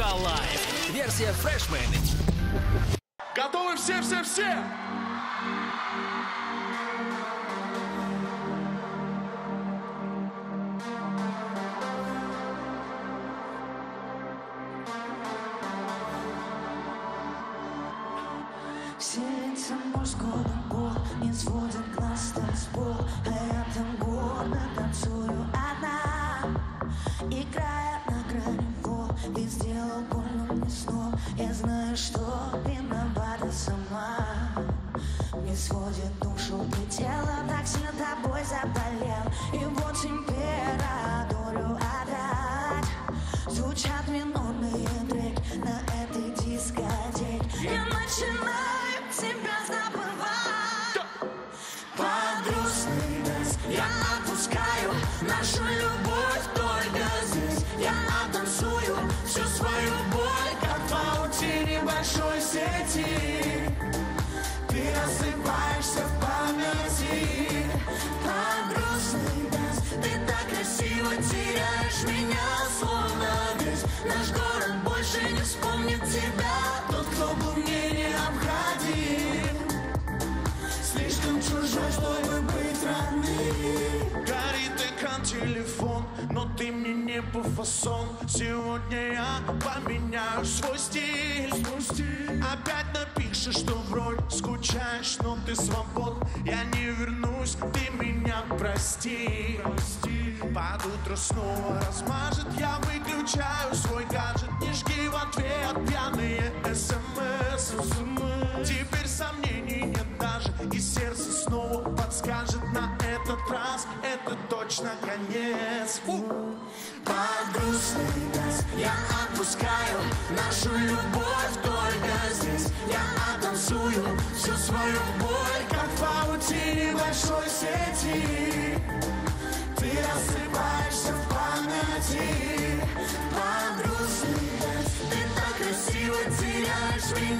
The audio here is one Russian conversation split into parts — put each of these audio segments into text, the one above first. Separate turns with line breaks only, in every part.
Боевка Лайв. Версия фрешмен.
Готовы все-все-все?
Селится мужской гол, не сводит глаз танцпол Я знаю, что виновата сама. Не сводит душу предела, так сильно тобой заболел. И вот температуру отдать. Звучат треки на этой дискотеке. Начинаю теряешь меня Словно весь наш город больше не вспомнит тебя. Тот, кто был мне необходим. Слишком чужой, чтобы быть родным.
Горит экран, телефон, но ты по фасон. Сегодня я поменяю свой стиль, свой стиль. Опять напишешь, что вроде скучаешь, но ты свободен Я не вернусь, ты меня прости, прости. Под утро снова размажет, я выключаю свой гаджет на этот раз Это точно конец. Фу.
Под грустный dance я отпускаю Нашу любовь только здесь. Я оттанцую всю свою боль
Как в паутине большой сети.
Ты рассыпаешься в памяти. Под грустный dance Ты так красиво теряешь меня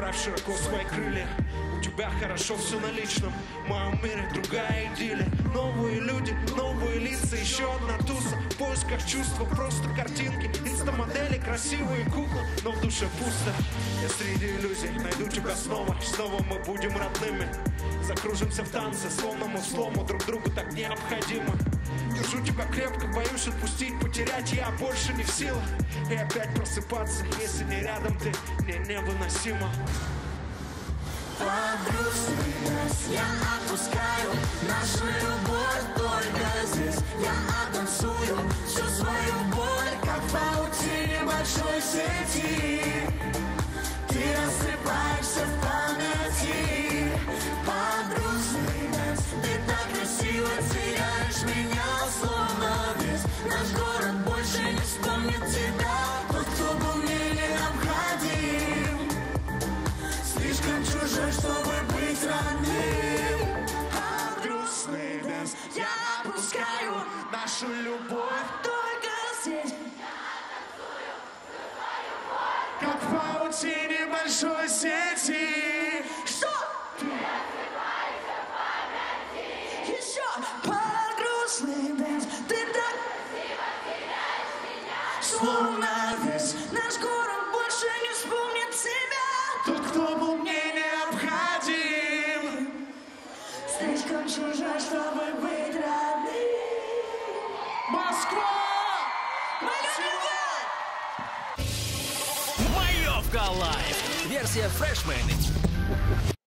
Справь широко свои крылья. У тебя хорошо все на личном. В моем мире другая идиллия. Новые люди, новые лица Еще одна туса. В поисках чувства Просто картинки. Инстамодели, красивые куклы Но в душе пусто. Я среди иллюзий Найду тебя снова. Снова мы будем родными. Закружимся в танце Словно мы слому. Друг другу так необходимо Держу тебя крепко, боюсь отпустить, потерять я больше не в силах. И опять просыпаться, если не рядом ты, мне невыносимо.
Дэнс я отпускаю. Нашу любовь только здесь. Я оттанцую всю свою боль Как в паутине большой сети. Ты рассыпаешься отпускаю
Нашу любовь
только здесь.
Как в паутине большой сети.
Что? Еще под грустный dance Ты так Словно весь наш город больше не вспомнит тебя.
Тот, кто был мне необходим.
Слишком чужой, чтобы быть
Москва!
Мы любим вас!
Боевка Лайв. Версия фрешмен.